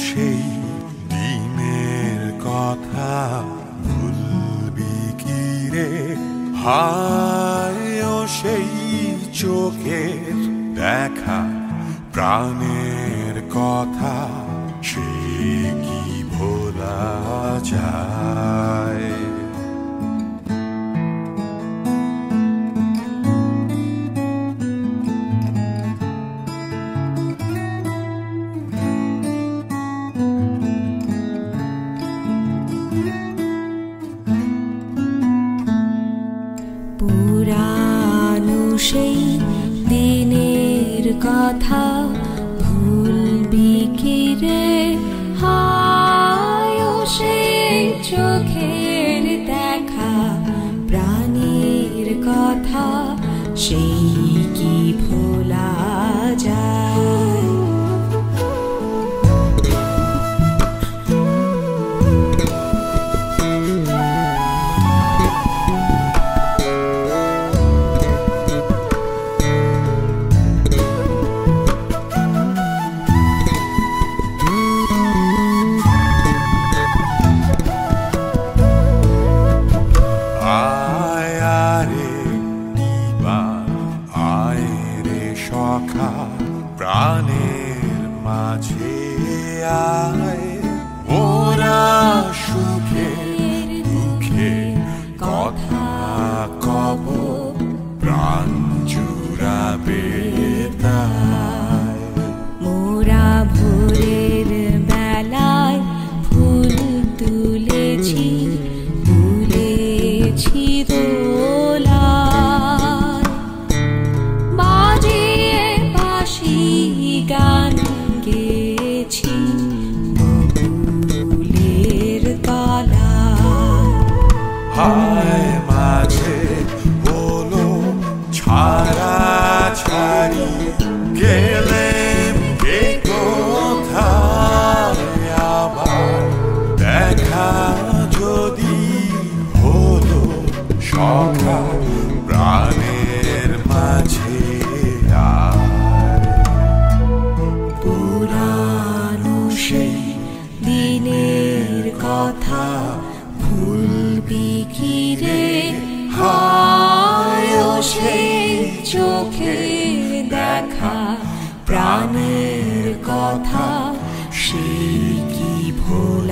সেই দিনের কথা ভুলবি কি রে? হায় সেই চোখের দেখা, প্রাণের কথা সে কি ভোলা যায়? পুরানো সেই দিনের কথা সখা প্রাণের মাঝে আয়। ওরা সুখে দুঃখে কথা কব প্রাণ জুড়াবে। হায় মাঝে বলো ছাড়া ছাড়ি আবার দেখা যদি প্রাণের মাঝে। সেই চোখে দেখা প্রাণের কথা সে কি ভোল